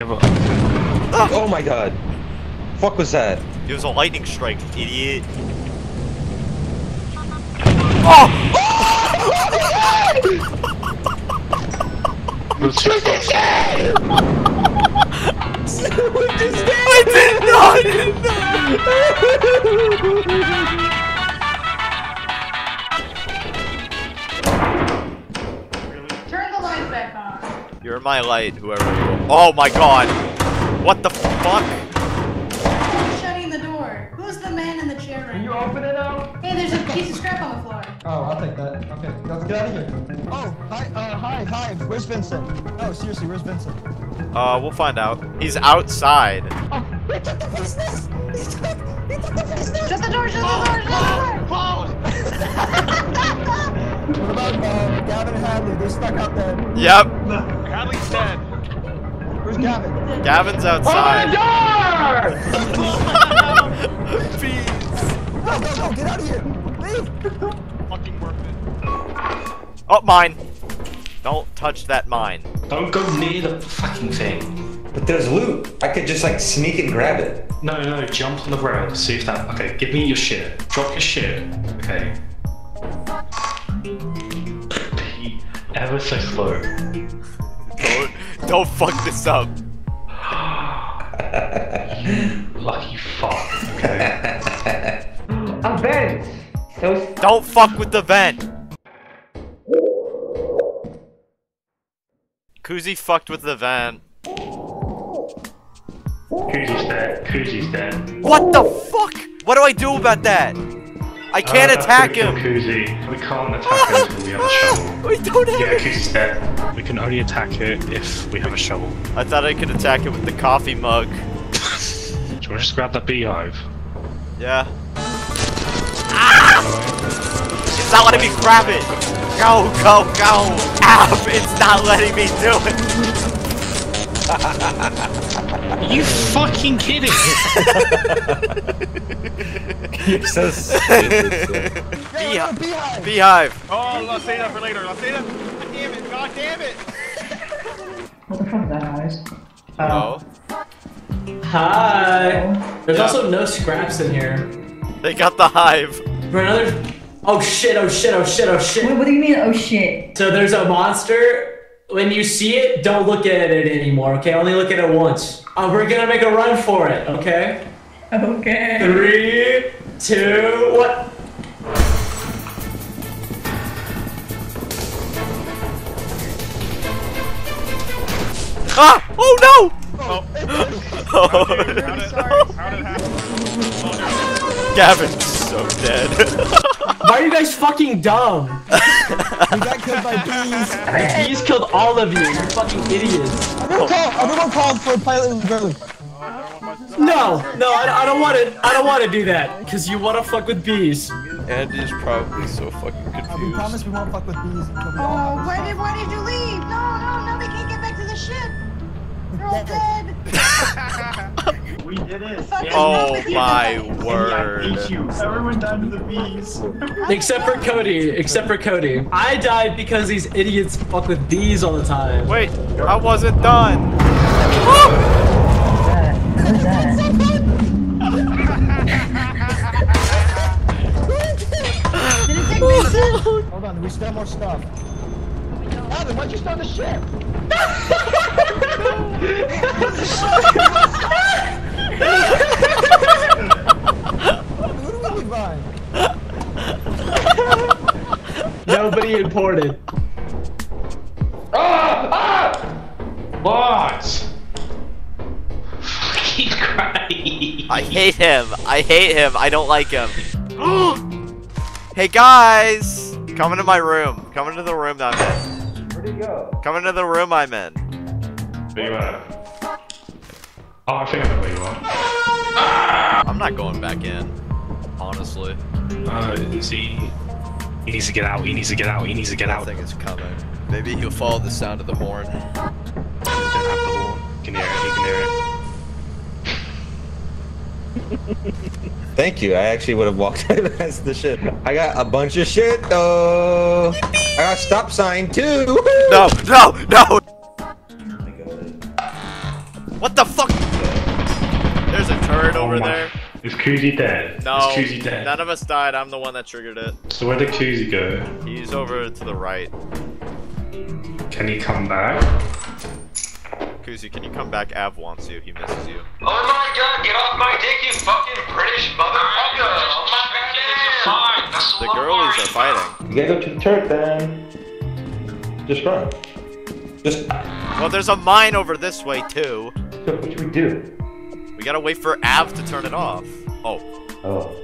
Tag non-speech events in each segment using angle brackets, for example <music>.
Ah! Oh my god. Fuck was that? It was a lightning strike, idiot. Oh! <laughs> I did not! Turn the lights back on. You're my light, whoever you are. Oh my god! What the fuck? Who's shutting the door? Who's the man in the chair right Can you now? open it now? Hey, there's a piece of scrap on the floor. Oh, I'll take that. Okay, let's get out of here. Oh, hi, uh, hi, hi. Where's Vincent? No, seriously, where's Vincent? Uh, we'll find out. He's outside. Oh, he took the business. He took, he took the business. Shut the door, shut the door, shut the door! <laughs> What about uh, Gavin and Hadley? They're stuck out there. Yep. <laughs> Hadley's dead. Where's Gavin? Gavin's outside. Oh Peace. Go, go, go! Get out of here! Leave! <laughs> Fucking worth it. Oh, mine. Don't touch that mine. Don't go near the fucking thing. But there's loot. I could just like sneak and grab it. No, no, jump on the rail. See if that. Okay, give me your shit. Drop your shit. Okay. Be ever so slow. Don't, don't fuck this up. <sighs> Lucky fuck. Okay. A vent! So Don't fuck with the vent. Kuzi fucked with the vent. Kuzi's dead. Kuzi's dead. What the fuck? What do I do about that? I can't Uh, attack him. Kuzi. We can't attack him until we have a <laughs> shovel. We don't have Yeah, it. Kuzi's dead. We can only attack it if we have a shovel. I thought I could attack it with the coffee mug. Do you want to just grab that beehive? Yeah. Ah! It's not letting me grab it. Go, go, go. Ow, it's not letting me do it. you fucking kidding? You're so <laughs> stupid. Beehive. beehive? Beehive. oh, I'll save that for later. Let's save that. God damn it! God damn it! what the fuck is that noise? Oh. Hi. There's Yeah. also no scraps in here. They got the hive. For another. Oh shit! Oh shit! Oh shit! Oh What, shit! what do you mean? Oh shit! So there's a monster. When you see it, don't look at it anymore. Okay, only look at it once. Uh, we're gonna make a run for it. Okay. Okay. Three, two, one. Ah! Oh no! Oh, Oh, how did, how did it happen? Gavin's so dead. Why are you guys fucking dumb? <laughs> We got killed by bees. <laughs> He's killed all of you. You're fucking idiots. Everyone call, everyone called for a Pilot Burley. No, no, I, I don't want to. I don't want to do that because you want to fuck with bees. Andy's probably so fucking Uh, we promise we won't fuck with bees until we Oh, have why did, why did you leave? No, no, no, they can't get back to the ship. They're dead. We did it. Fuck Oh wrong with you my word. Everyone died to the bees. Except for Cody. Except for Cody. I died because these idiots fuck with bees all the time. Wait, I wasn't done. What is that? Did it take Vincent? <laughs> Hold on, we still have more stuff. Gavin, why'd you start the ship? Who do we leave? Nobody imported. What? Fucking Christ. I hate him. I hate him. I don't like him. <gasps> hey guys, come into my room. Come into the room that I'm in. Where'd go? Come into the room I'm in. Where you at? Oh, I think I know where you are. I'm not going back in. Honestly, Uh, see, he needs to get out. He needs to get out. He needs to get out. I out. think it's coming. Maybe he'll follow the sound of the horn. He can have the horn. He can hear it. He can hear it. <laughs> Thank you. I actually would have walked <laughs> right past the shit. I got a bunch of shit though. I got a stop sign too. No, no, no! What the fuck? There's a turret oh over Oh my- there. Is Kuzi dead? No, Is Kuzi dead? none of us died. I'm the one that triggered it. So where did Kuzi go? He's over to the right. Can he come back? Kuzi, can you come back? Av wants you. He misses you. Oh my god, get off my dick, you fucking British motherfucker! Oh my god, That's a The girlies are fighting. You gotta go to the turret then. Just run. Just. Well, there's a mine over this way too. So what should we do? We gotta wait for Av to turn it off. Oh, Oh.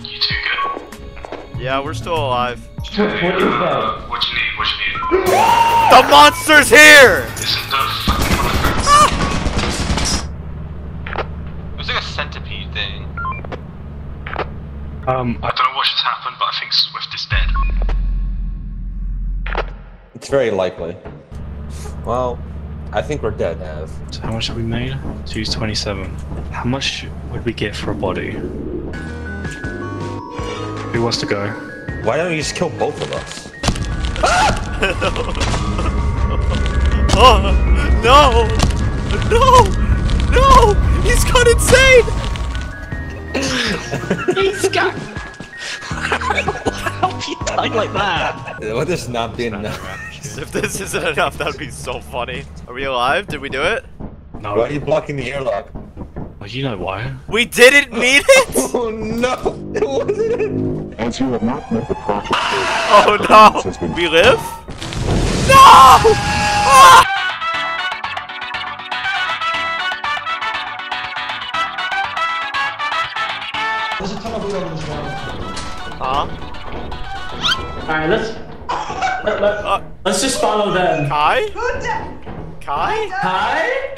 You too good? yeah, we're still alive. What, what is that? What you need, what you need? The monster's here! Isn't the centipede thing. Um, I don't know what just happened, but I think Swift is dead. It's very likely. Well, I think we're dead, Av. so how much have we made? 227. How much would we get for a body? Who wants to go? Why don't you just kill both of us? Ah! <laughs> Oh, no! No! No! He's gone insane! He's got like that? What does not being enough? <laughs> If this isn't enough, that'd be so funny. Are we alive? Did we do it? No. Why are you blocking the airlock? Well, you know why. We didn't meet it? <laughs> Oh no! It wasn't. As you have not met the proper <laughs> Oh no! We live? No! Ah! There's a ton of loot over this wall. Huh? Alright, let's. Let, let, Uh, let's just follow them. Kai? Who di- Kai? Hi?